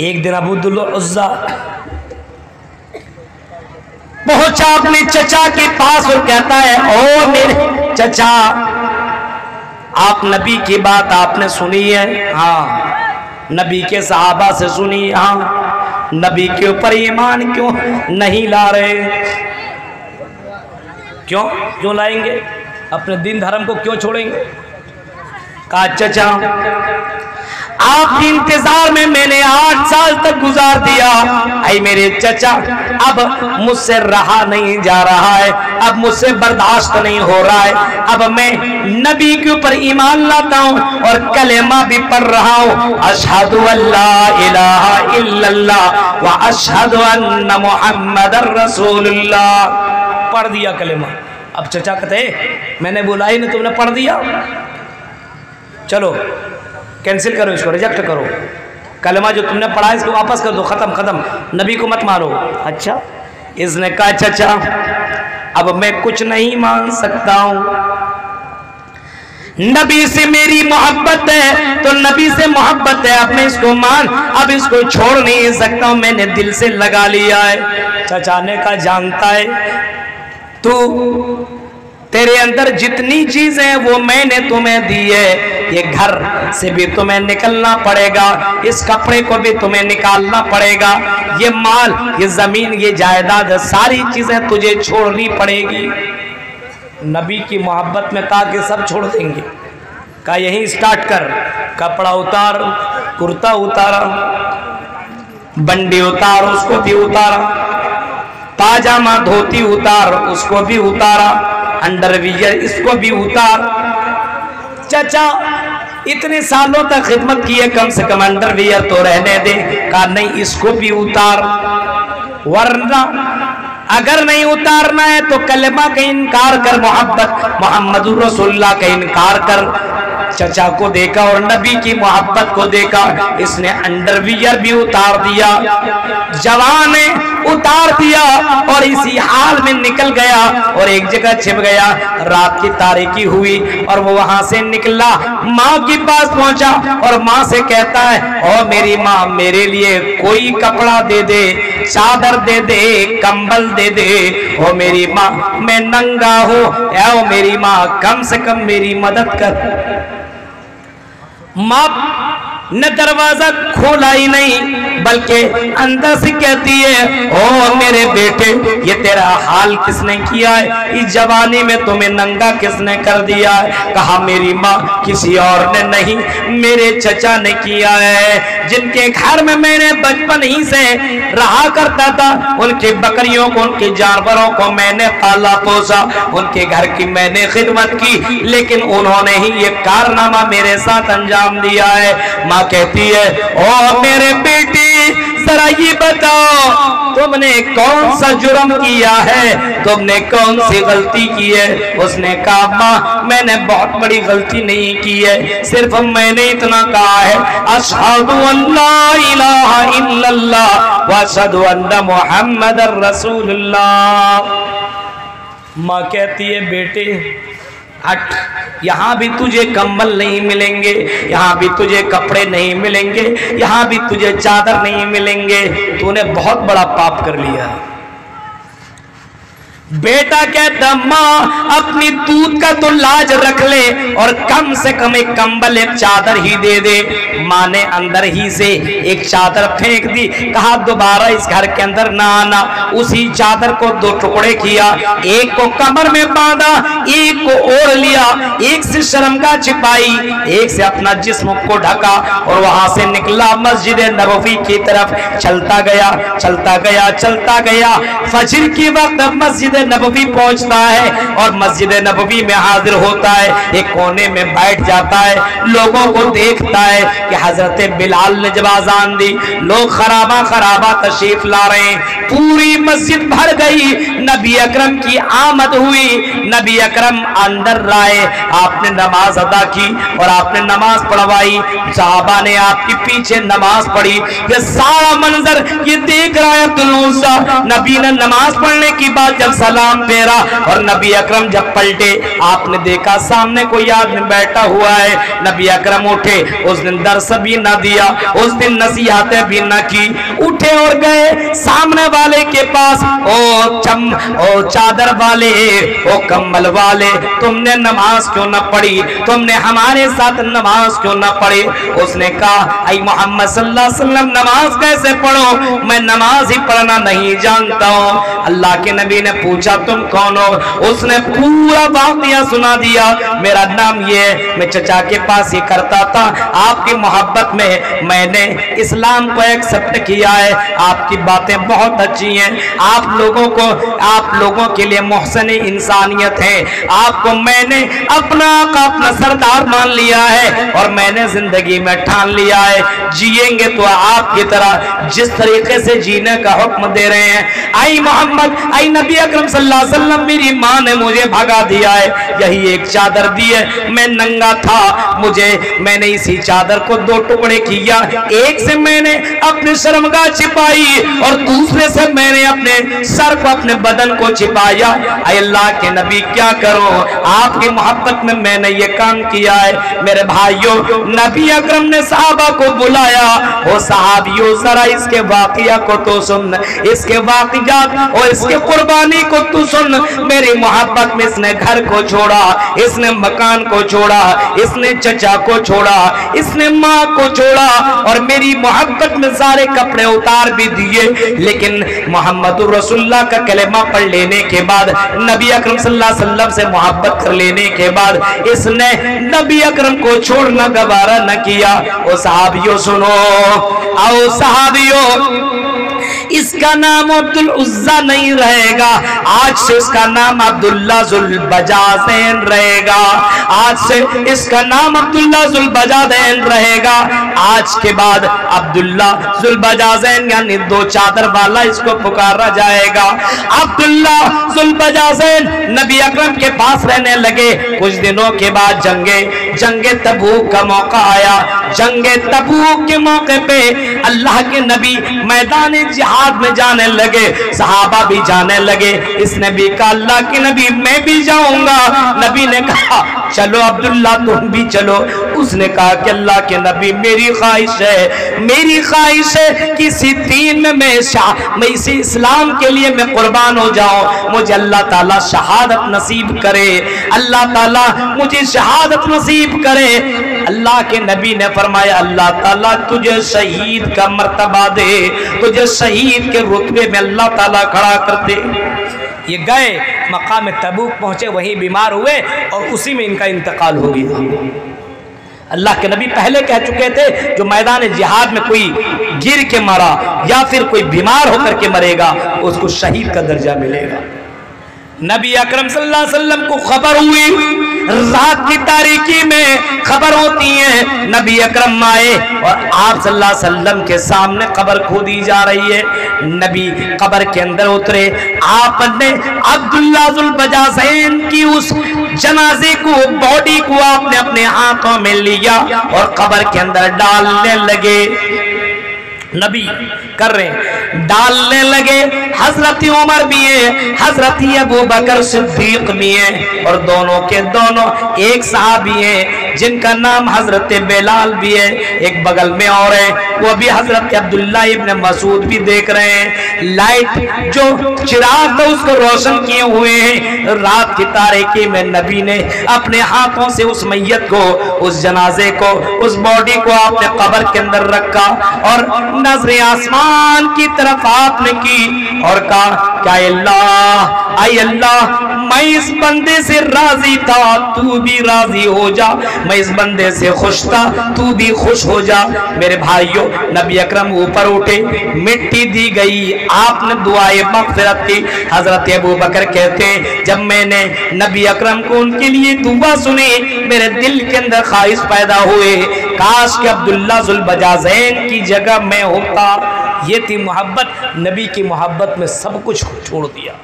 एक दिन अबूदुल उज्जा पहुँचा अपने चचा के पास और कहता है, ओ मेरे चचा, आप नबी की बात आपने सुनी है? हाँ। नबी के सहाबा से सुनी हाँ। नबी के ऊपर ईमान क्यों नहीं ला रहे? क्यों? क्यों लाएँगे? अपने दिन धर्म को क्यों छोड़ेंगे? कहा, चचा आपके इंतज़ार में मैंने आठ साल तक गुजार दिया। आई मेरे चचा, अब मुझसे रहा नहीं जा रहा है। अब मुझसे बर्दाश्त नहीं हो रहा है। अब मैं नबी के ऊपर ईमान लाता हूँ और कलेमा भी पढ़ रहा हूँ। अशहदु व अशहदु अन्न मुहम्मदर रसूलुल्लाह। पढ़ दिया कलेमा। अब चचा कहते मैंने बोला ही नहीं, तुमने पढ़ दिया? चलो कैंसिल करो इसको रिजेक्ट करो। कलमा जो तुमने पढ़ा, इसको वापस कर दो, ख़त्म ख़त्म। नबी को मत मारो। अच्छा? इसने कहा चचा अब मैं कुछ नहीं मान सकता हूँ। नबी से मेरी मोहब्बत है तो नबी से मोहब्बत है, अब मैं इसको मान, अब इसको छोड़ नहीं सकता हूँ। मैंने दिल से लगा लिया है। चचा ने कहा, जानता है। तू तेरे अंदर जितनी चीज़ें हैं, वो मैंने तुम्हें दी है। ये घर से भी तुम्हें निकलना पड़ेगा, इस कपड़े को भी तुम्हें निकालना पड़ेगा। ये माल, ये ज़मीन, ये जायदाद, सारी चीज़ें तुझे छोड़नी पड़ेगी। नबी की मोहब्बत में कहा कि सब छोड़ देंगे। का यही स्टार्ट कर। कपड़ा उतार, कुर्ता उतारा, बंडी उतार, उसको भी उतारा। पाजामा धोती उतार, उसको भी उतारा। अंडरवियर इसको भी उतार। चाचा, इतने सालों तक खिदमत की है कम से कम अंडरवियर तो रहने दे। कहा, नहीं, इसको भी उतार। वरना, अगर नहीं उतारना है तो कलमा का इनकार कर, मोहब्बत मोहम्मद रसुल्ला का इनकार कर। चचा को देखा और नबी की मोहब्बत को देखा। इसने अंडरवियर भी उतार दिया, जवान ने उतार दिया और इसी हाल में निकल गया और एक जगह छिप गया। रात की तारीखी हुई और वो वहाँ से निकला। माँ के पास पहुँचा और माँ से कहता है, ओ मेरी माँ, मेरे लिए कोई कपड़ा दे दे, चादर दे दे, कंबल दे दे। ओ मेरी माँ, मैं नंगा हूँ। ओ मेरी माँ, कम से कम मेरी मदद कर। माँ ने दरवाज़ा खोला ही नहीं, बल्कि अंदर से कहती है, ओ मेरे बेटे, ये तेरा हाल किसने किया है? इस जवानी में तुम्हें नंगा किसने कर दिया है? कहा, मेरी माँ, किसी और ने नहीं, मेरे चचा ने किया है, जिनके घर में मैंने बचपन ही से रहा करता था। उनके बकरियों को, उनके जानवरों को मैंने पाला पोसा, उनके घर की मैंने खिदमत की, लेकिन उन्होंने ही ये कारनामा मेरे साथ अंजाम दिया है। माँ कहती है, ओ मेरे बेटी, जरा ये बताओ, तुमने कौन सा जुर्म किया है? तुमने कौन सी गलती की है? उसने कहा, माँ, मैंने बहुत बड़ी गलती नहीं की है, सिर्फ़ मैंने इतना कहा है, अशहदु अल्लाह मुहम्मदर रसूलुल्लाह। माँ कहती है, बेटे हट। यहाँ भी तुझे कंबल नहीं मिलेंगे, यहाँ भी तुझे कपड़े नहीं मिलेंगे, यहाँ भी तुझे चादर नहीं मिलेंगे। तूने बहुत बड़ा पाप कर लिया। है बेटा कहता माँ अपनी दूध का तो लाज रख ले और कम से कम एक कंबल, एक चादर ही दे दे। माँ ने अंदर ही से एक चादर फेंक दी। कहा, दोबारा इस घर के अंदर ना आना। उसी चादर को दो टुकड़े किया। एक को कमर में बांधा, एक को ओढ़ लिया। एक से शर्मगा छिपाई, एक से अपना जिस्म को ढका और वहाँ से निकला मस्जिद नबवी की तरफ़। चलता गया चलता गया चलता गया। फजर के वक्त मस्जिद नबवी पहुँचता है और मस्जिद नबवी में हाजिर होता है। एक कोने में बैठ जाता है, लोगों को देखता है कि हज़रत बिलाल ने जब आजान दी, लोग खराबा खराबा तशरीफ़ ला रहे हैं। पूरी मस्जिद भर गई, नबी अकरम की आमद हुई। नबी अकरम अंदर लाए आपने नमाज़ अदा की और आपने नमाज़ पढ़वाई। साहबा ने आपके पीछे नमाज़ पढ़ी। ये सारा मंजर ये देख रहा है नबी ने नमाज़ पढ़ने की बात जब सलाम फेरा और नबी अकरम जब पलटे, आपने देखा सामने कोई आदमी बैठा हुआ है। नबी अकरम उठे, उस दिन दर्श भी न दिया, उस दिन नसीहतें भी न की। उठे और गए सामने वाले के पास। ओ चम, ओ चादर वाले, ओ कम्बल वाले, तुमने नमाज़ क्यों ना पढ़ी? तुमने हमारे साथ नमाज़ क्यों ना पढ़ी? उसने कहा आई मोहम्मद सल्लल्लाहु अलैहि वसल्लम, नमाज़ कैसे पढ़ो? मैं नमाज़ ही पढ़ना नहीं जानता हूँ। अल्लाह के नबी ने पूछा तुम कौन हो? उसने पूरा वाकया सुना दिया। मेरा नाम ये, मैं चचा के पास ही करता था। आपकी मोहब्बत में मैंने इस्लाम को एक्सेप्ट किया है। आपकी बातें बहुत अच्छी हैं। आप लोगों को, आप लोगों के लिए मोहसन इंसानियत है। आपको मैंने अपना का अपना सरदार मान लिया है और मैंने ज़िंदगी में ठान लिया है। जिएँगे तो आपकी तरह जिस तरीके से जीने का हुक्म दे रहे हैं। आई मोहम्मद, आई नबी अकरम सल्लल्लाहु अलैहि वसल्लम, मेरी माँ ने मुझे भगा दिया है। यही एक चादर दी है। मैं नंगा था। मुझे, मैंने इसी चादर को दो टुकड़े किया। एक से मैंने अपनी शर्मगा छिपाई और दूसरे से मैंने अपने सर को अपने बदन को छिपाया। अल्लाह के नबी, क्या करो? आपकी मोहब्बत में मैंने ये काम किया है। मेरे भाइयों, नबी अकरम ने साहबा को बुलाया। वो साहबियों जरा इसके वाकिया को तो सुन। इसके वाकियात और इसके कुर्बानी को तू सुन, मेरी मोहब्बत में इसने घर को छोड़ा, इसने मकान को छोड़ा, इसने चचा को छोड़ा, इसने माँ को छोड़ा, और मेरी मोहब्बत में सारे कपड़े उतार भी दिए। लेकिन मोहम्मद रसुल्ला का कलेमा पढ़ लेने के बाद, नबी अकरम सल्लल्लाहु से मोहब्बत कर लेने के बाद, इसने नबी अकरम को छोड़ना गवारा न किया। ओ साहबियों सुनो, आओ साहबियों। इसका नाम अब्दुल उज्जा नहीं रहेगा। आज से इसका नाम अब्दुल्ला जुल बजाजैन रहेगा। आज से इसका नाम अब्दुल्ला जुल बजादैन रहेगा। आज के बाद अब्दुल्ला जुल बजाजैन यानी दो चादर वाला इसको पुकारा जाएगा। अब्दुल्ला जुल बजाजैन नबी अकरम के पास रहने लगे। कुछ दिनों के बाद जंगे जंगे तबूक का मौका आया। जंगे तबूक के मौके पे अल्लाह के नबी मैदान जिहाद में जाने लगे, सहाबा भी जाने लगे इसने भी कहा अल्लाह के नबी, मैं भी जाऊँगा। नबी ने कहा, चलो अब्दुल्ला, तुम भी चलो। उसने कहा कि अल्लाह के नबी, मेरी ख्वाहिश है, मेरी ख्वाहिश है किसी तीन में मैं शाह मैं इसी इस्लाम के लिए मैं कुर्बान हो जाऊँ। मुझे अल्लाह ताला शहादत नसीब करे। अल्लाह ताला मुझे शहादत नसीब करे। अल्लाह के नबी ने फरमाया, अल्लाह ताला तुझे शहीद का मर्तबा दे, तुझे शहीद के रुतबे में अल्लाह ताला खड़ा कर दे। ये गए, मकाम तबूक पहुँचे, वहीं बीमार हुए और उसी में इनका इंतकाल हो गया। अल्लाह के नबी पहले कह चुके थे, जो मैदान जिहाद में कोई गिर के मरा या फिर कोई बीमार होकर के मरेगा, उसको शहीद का दर्जा मिलेगा। नबी अकरम सल्लल्लाहु अलैहि वसल्लम को खबर हुई, रात की तारीकी में खबर होती है, नबी अकरम आए और आप सल्लल्लाहु अलैहि वसल्लम के सामने खबर खोदी जा रही है। नबी कबर के अंदर उतरे, आपने अब्दुल्ला बजासैन की उस जनाजे को, बॉडी को आपने अपने हाथों में लिया और कबर के अंदर डालने लगे। नबी कर रहे डालने लगे, हज़रत उमर भी है, हज़रत अबू बकर सिद्दीक भी है, और दोनों के दोनों एक साहबी है, जिनका नाम हज़रत बेलाल भी है, एक बगल में और है। वो भी हज़रत अब्दुल्ला इब्न मसूद भी देख रहे हैं। लाइट जो चिराग तो उसको रोशन किए हुए हैं। रात की तारीखी में नबी ने अपने हाथों से उस मैयत को, उस जनाजे को, उस बॉडी को आपने कब्र के अंदर रखा, और नज़र आसमान की तरफ़ आपने की और कहा, क्या अल्लाह आई अल्लाह, मैं इस बंदे से राज़ी था, तू भी राज़ी हो जा। मैं इस बंदे से खुश था, तू भी खुश हो जा। मेरे भाइयों, नबी अकरम ऊपर उठे, मिट्टी दी गई। आपने दुआए मगफिरत की। हज़रत अबू बकर कहते जब मैंने नबी अकरम को उनके लिए दुआ सुनी, मेरे दिल के अंदर ख्वाहिश पैदा हुए काश के अब्दुल्ला जुल बजाजैन की जगह मैं होता ये थी मोहब्बत नबी की मोहब्बत में सब कुछ छोड़ दिया।